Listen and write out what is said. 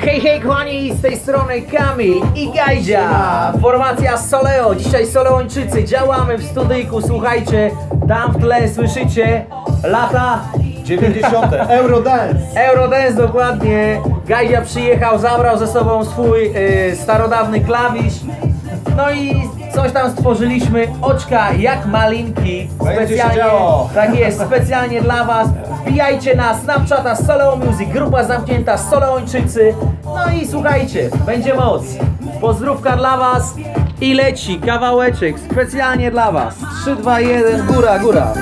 Hej, hej kochani, z tej strony Kamil i Gajdzia. Formacja Soleo, dzisiaj Soleończycy. Działamy w studyjku, słuchajcie. Tam w tle słyszycie Lata 90. Eurodance. Eurodance dokładnie. Gajdzia przyjechał, zabrał ze sobą swój y, starodawny klawisz. No i coś tam stworzyliśmy. Oczka jak malinki. Będzie się działo. Tak jest, specjalnie dla was. Wbijajcie na Snapchata Soleo Music Grupa zamknięta Soleończycy No i słuchajcie, będzie moc. Pozdrówka dla was I leci kawałeczek specjalnie dla was. 3, 2, 1, góra, góra